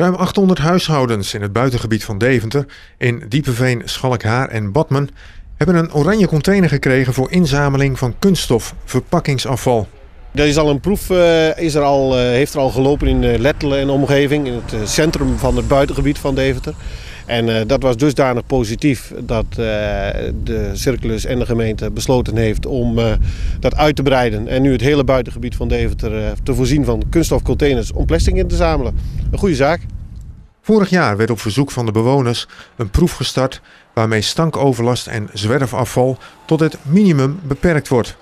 Ruim 800 huishoudens in het buitengebied van Deventer, in Diepeveen, Schalkhaar en Badmen, hebben een oranje container gekregen voor inzameling van kunststof, verpakkingsafval. Er is al een proef uh, is er al, uh, heeft er al gelopen in uh, Lettelen en omgeving, in het centrum van het buitengebied van Deventer. En dat was dusdanig positief dat de Circulus en de gemeente besloten heeft om dat uit te breiden. En nu het hele buitengebied van Deventer te voorzien van kunststofcontainers om plastic in te zamelen. Een goede zaak. Vorig jaar werd op verzoek van de bewoners een proef gestart waarmee stankoverlast en zwerfafval tot het minimum beperkt wordt.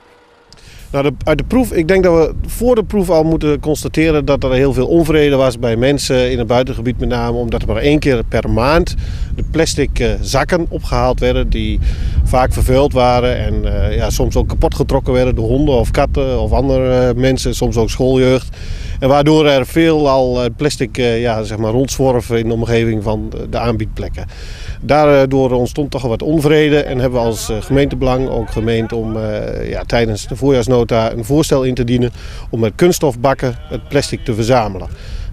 Nou, de, uit de proef, ik denk dat we voor de proef al moeten constateren dat er heel veel onvrede was bij mensen in het buitengebied met name. Omdat er maar één keer per maand de plastic uh, zakken opgehaald werden die vaak vervuild waren. En uh, ja, soms ook kapot getrokken werden door honden of katten of andere uh, mensen, soms ook schooljeugd. En waardoor er veel al plastic ja, zeg maar rondzworven in de omgeving van de aanbiedplekken. Daardoor ontstond toch wat onvrede en hebben we als gemeentebelang ook gemeend om ja, tijdens de voorjaarsnota een voorstel in te dienen om met kunststofbakken het plastic te verzamelen.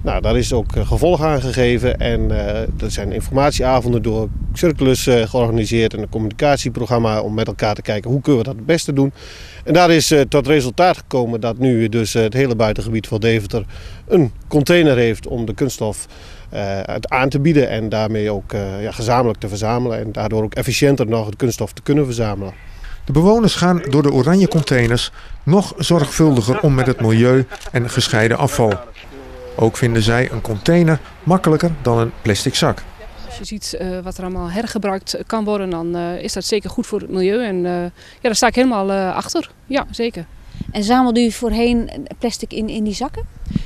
Nou, daar is ook gevolg aan gegeven en uh, er zijn informatieavonden door Circulus uh, georganiseerd en een communicatieprogramma om met elkaar te kijken hoe kunnen we dat het beste doen. En daar is tot resultaat gekomen dat nu dus het hele buitengebied van Deventer een container heeft om de kunststof aan te bieden en daarmee ook ja, gezamenlijk te verzamelen en daardoor ook efficiënter nog het kunststof te kunnen verzamelen. De bewoners gaan door de oranje containers nog zorgvuldiger om met het milieu en gescheiden afval. Ook vinden zij een container makkelijker dan een plastic zak. Als je ziet uh, wat er allemaal hergebruikt kan worden, dan uh, is dat zeker goed voor het milieu. En uh, ja, daar sta ik helemaal achter. Ja, zeker. En zamelde u voorheen plastic in, in die zakken?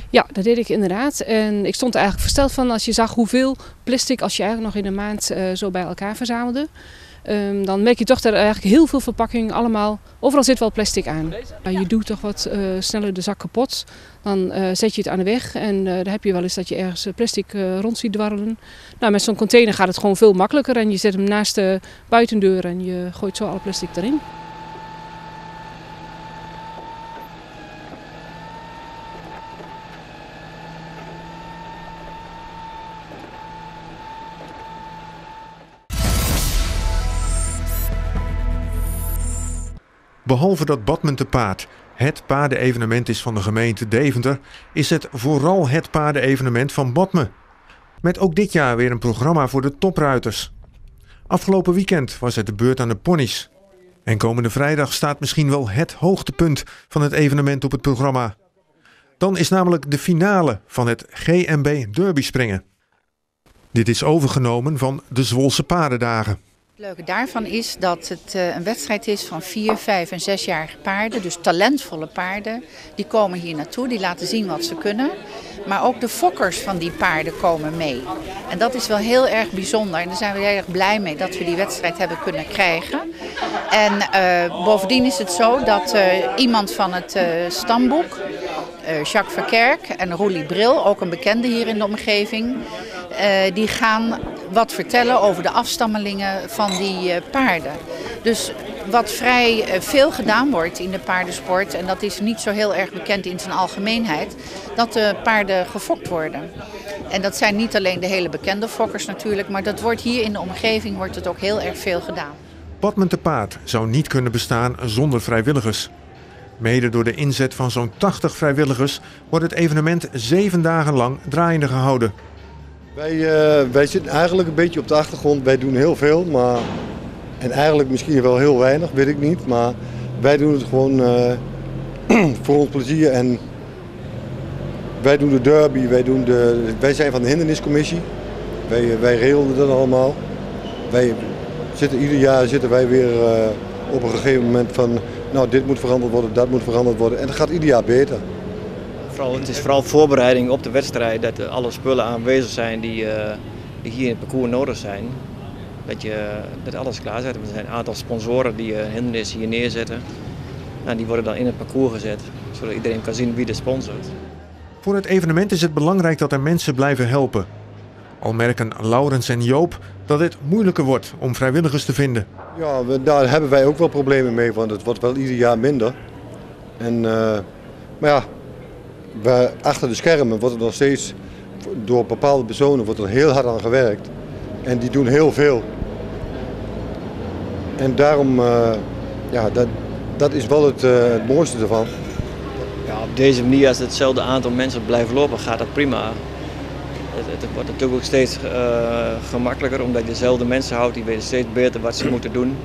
Ja, dat deed ik inderdaad. En ik stond er eigenlijk versteld van als je zag hoeveel plastic als je eigenlijk nog in een maand zo bij elkaar verzamelde. Um, dan merk je toch dat er eigenlijk heel veel verpakkingen allemaal, overal zit wel plastic aan. je doet toch wat uh, sneller de zak kapot, dan uh, zet je het aan de weg en uh, dan heb je wel eens dat je ergens plastic rond ziet dwarrelen. Nou, met zo'n container gaat het gewoon veel makkelijker en je zet hem naast de buitendeur en je gooit zo alle plastic erin. Behalve dat Badmen te Paard het paardenevenement is van de gemeente Deventer, is het vooral het paardenevenement van Badmen. Met ook dit jaar weer een programma voor de topruiters. Afgelopen weekend was het de beurt aan de ponies. En komende vrijdag staat misschien wel het hoogtepunt van het evenement op het programma. Dan is namelijk de finale van het GMB Derby springen. Dit is overgenomen van de Zwolse Paardendagen. Het leuke daarvan is dat het eh, een wedstrijd is van vier, vijf en zesjarige paarden. Dus talentvolle paarden. Die komen hier naartoe, die laten zien wat ze kunnen. Maar ook de fokkers van die paarden komen mee. En dat is wel heel erg bijzonder. En daar zijn we heel erg blij mee dat we die wedstrijd hebben kunnen krijgen. En uh, bovendien is het zo dat uh, iemand van het stamboek, Jacques Verkerk en Roelie Bril, ook een bekende hier in de omgeving, die gaan wat vertellen over de afstammelingen van die uh, paarden. Dus wat vrij uh, veel gedaan wordt in de paardensport, en dat is niet zo heel erg bekend in zijn algemeenheid, dat de paarden gefokt worden. En dat zijn niet alleen de hele bekende fokkers natuurlijk, maar dat wordt hier in de omgeving wordt het ook heel erg veel gedaan. Badmen te paard zou niet kunnen bestaan zonder vrijwilligers. Mede door de inzet van zo'n 80 vrijwilligers wordt het evenement zeven dagen lang draaiende gehouden. Wij, uh, wij zitten eigenlijk een beetje op de achtergrond. Wij doen heel veel, maar... En eigenlijk misschien wel heel weinig, weet ik niet. Maar wij doen het gewoon uh, voor ons plezier. En wij doen de derby, wij, doen de, wij zijn van de hinderniscommissie. Wij, wij regelen dat allemaal. Wij zitten, ieder jaar zitten wij weer op een gegeven moment van... Nou, dit moet veranderd worden, dat moet veranderd worden. En dat gaat ieder jaar beter het is vooral voorbereiding op de wedstrijd, dat alle spullen aanwezig zijn die, uh, die hier in het parcours nodig zijn. Dat, je, dat alles klaarzet. Er zijn een aantal sponsoren die uh, hindernissen hier neerzetten. Nou, die worden dan in het parcours gezet, zodat iedereen kan zien wie de sponsort. Voor het evenement is het belangrijk dat er mensen blijven helpen. Al merken Laurens en Joop dat het moeilijker wordt om vrijwilligers te vinden. Ja, we, daar hebben wij ook wel problemen mee, want het wordt wel ieder jaar minder. En, uh, maar ja, we, achter de schermen wordt er nog steeds door bepaalde personen wordt er heel hard aan gewerkt. En die doen heel veel. En daarom, uh, ja, dat, dat is wel het, uh, het mooiste ervan. Ja, op deze manier, als hetzelfde aantal mensen blijft lopen, gaat dat prima. Het, het wordt natuurlijk ook steeds uh, gemakkelijker, omdat je dezelfde mensen houdt. Die weten steeds beter wat ze moeten doen.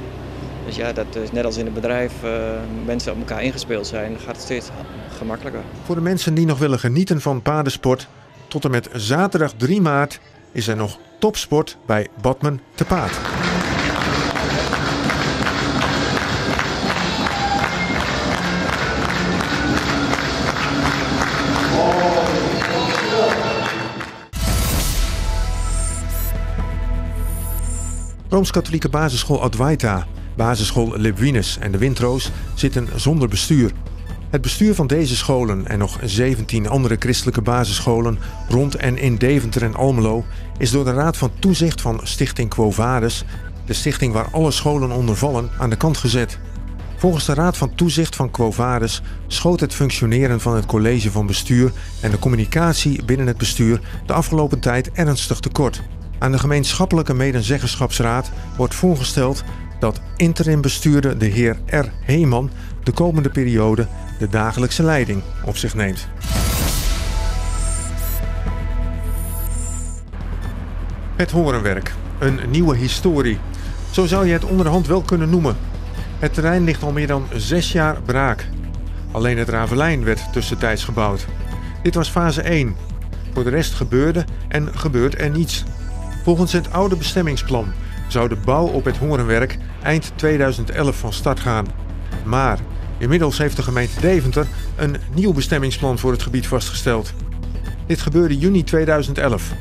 Dus ja, dat is net als in het bedrijf uh, mensen op elkaar ingespeeld zijn, gaat het steeds gemakkelijker. Voor de mensen die nog willen genieten van paardensport, tot en met zaterdag 3 maart is er nog topsport bij Badman te Paard. Rooms-Katholieke basisschool Advaita, basisschool Lebwinus en de Windroos zitten zonder bestuur. Het bestuur van deze scholen en nog 17 andere christelijke basisscholen rond en in Deventer en Almelo is door de Raad van Toezicht van Stichting Quo Vadis, de stichting waar alle scholen onder vallen, aan de kant gezet. Volgens de Raad van Toezicht van Quo Vadis schoot het functioneren van het college van bestuur en de communicatie binnen het bestuur de afgelopen tijd ernstig tekort. Aan de gemeenschappelijke medezeggenschapsraad wordt voorgesteld dat interimbestuurder de heer R. Heeman de komende periode de dagelijkse leiding op zich neemt. Het horenwerk, een nieuwe historie. Zo zou je het onderhand wel kunnen noemen. Het terrein ligt al meer dan zes jaar braak. Alleen het Ravelijn werd tussentijds gebouwd. Dit was fase 1. Voor de rest gebeurde en gebeurt er niets. Volgens het oude bestemmingsplan zou de bouw op het hongerenwerk eind 2011 van start gaan. Maar inmiddels heeft de gemeente Deventer een nieuw bestemmingsplan voor het gebied vastgesteld. Dit gebeurde juni 2011.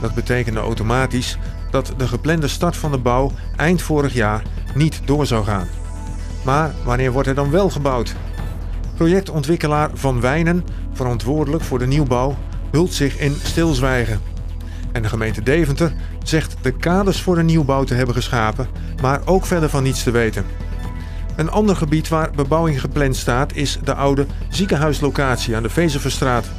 Dat betekende automatisch dat de geplande start van de bouw eind vorig jaar niet door zou gaan. Maar wanneer wordt er dan wel gebouwd? Projectontwikkelaar Van Wijnen, verantwoordelijk voor de nieuwbouw, hult zich in stilzwijgen. En de gemeente Deventer zegt de kaders voor de nieuwbouw te hebben geschapen, maar ook verder van niets te weten. Een ander gebied waar bebouwing gepland staat is de oude ziekenhuislocatie aan de Vezeverstraat.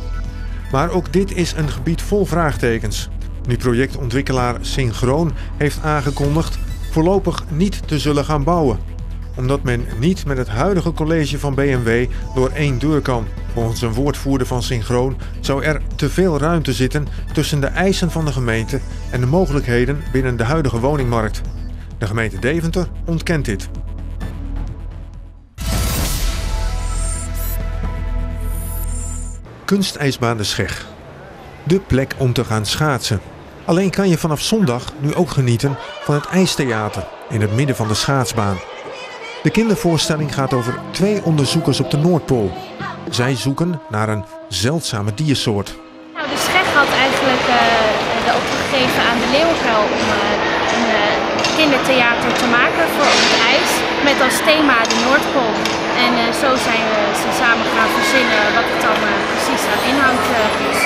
Maar ook dit is een gebied vol vraagtekens. Nu projectontwikkelaar Synchroon heeft aangekondigd voorlopig niet te zullen gaan bouwen omdat men niet met het huidige college van BMW door één deur kan. Volgens een woordvoerder van Synchroon zou er te veel ruimte zitten tussen de eisen van de gemeente en de mogelijkheden binnen de huidige woningmarkt. De gemeente Deventer ontkent dit. Kunstijsbaan de Scheg. De plek om te gaan schaatsen. Alleen kan je vanaf zondag nu ook genieten van het ijstheater in het midden van de schaatsbaan. De kindervoorstelling gaat over twee onderzoekers op de Noordpool. Zij zoeken naar een zeldzame diersoort. Nou, de scheg had eigenlijk uh, de opgegeven aan de Leeuwenkuil om uh, een uh, kindertheater te maken voor op het ijs. Met als thema de Noordpool. En zo zijn we ze samen gaan verzinnen wat het dan precies aan inhoud is.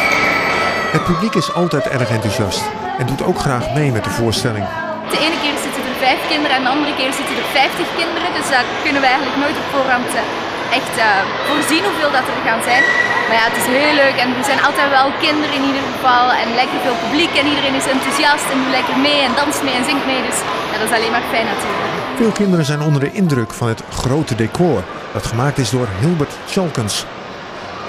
Het publiek is altijd erg enthousiast en doet ook graag mee met de voorstelling. De ene keer er vijf kinderen en de andere keer zitten er vijftig kinderen. Dus daar kunnen we eigenlijk nooit op voorhand eh, echt uh, voorzien hoeveel dat er gaan zijn. Maar ja, het is heel leuk en er zijn altijd wel kinderen in ieder geval en lekker veel publiek en iedereen is enthousiast en doet lekker mee en danst mee en zingt mee. Dus ja, dat is alleen maar fijn natuurlijk. Veel kinderen zijn onder de indruk van het grote decor dat gemaakt is door Hilbert Schalkens.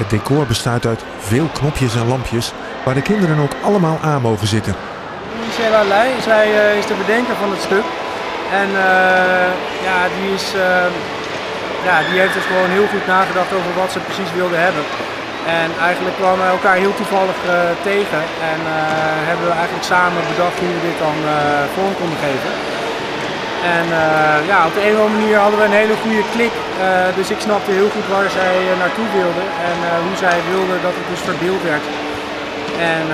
Het decor bestaat uit veel knopjes en lampjes waar de kinderen ook allemaal aan mogen zitten. Michela Leij. Zij uh, is de bedenker van het stuk. En uh, ja, die, is, uh, ja, die heeft dus gewoon heel goed nagedacht over wat ze precies wilde hebben. En eigenlijk kwamen we elkaar heel toevallig tegen en hebben we eigenlijk samen bedacht hoe we dit dan vorm konden geven. En ja, op de een of andere manier hadden we een hele goede klik. dus ik snapte heel goed waar zij naartoe wilde en hoe zij wilde dat het dus verdeeld werd. En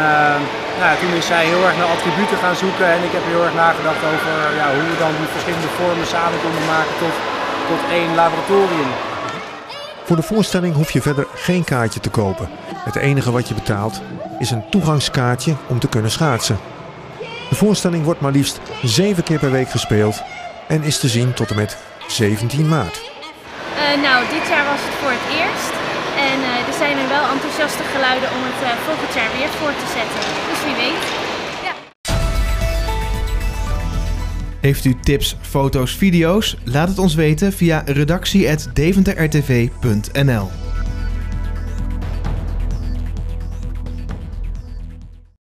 nou, toen is zij heel erg naar attributen gaan zoeken en ik heb heel erg nagedacht over ja, hoe we dan die verschillende vormen samen konden maken tot, tot één laboratorium. Voor de voorstelling hoef je verder geen kaartje te kopen. Het enige wat je betaalt is een toegangskaartje om te kunnen schaatsen. De voorstelling wordt maar liefst zeven keer per week gespeeld en is te zien tot en met 17 maart. Uh, nou, dit jaar was het voor het eerst. Zijn wel enthousiaste geluiden om het uh, volgend jaar weer voor te zetten. Dus wie weet. Ja. Heeft u tips, foto's, video's? Laat het ons weten via redactie.deventerrtv.nl